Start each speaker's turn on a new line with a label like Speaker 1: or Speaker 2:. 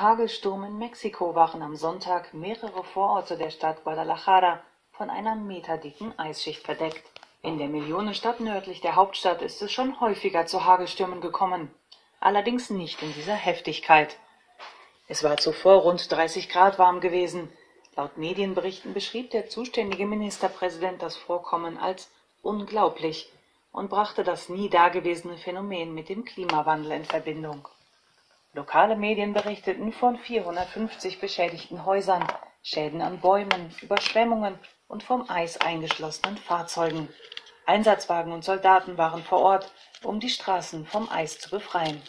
Speaker 1: Hagelsturm in Mexiko waren am Sonntag mehrere Vororte der Stadt Guadalajara von einer meterdicken Eisschicht verdeckt. In der Millionenstadt nördlich der Hauptstadt ist es schon häufiger zu Hagelstürmen gekommen, allerdings nicht in dieser Heftigkeit. Es war zuvor rund 30 Grad warm gewesen. Laut Medienberichten beschrieb der zuständige Ministerpräsident das Vorkommen als unglaublich und brachte das nie dagewesene Phänomen mit dem Klimawandel in Verbindung. Lokale Medien berichteten von 450 beschädigten Häusern, Schäden an Bäumen, Überschwemmungen und vom Eis eingeschlossenen Fahrzeugen. Einsatzwagen und Soldaten waren vor Ort, um die Straßen vom Eis zu befreien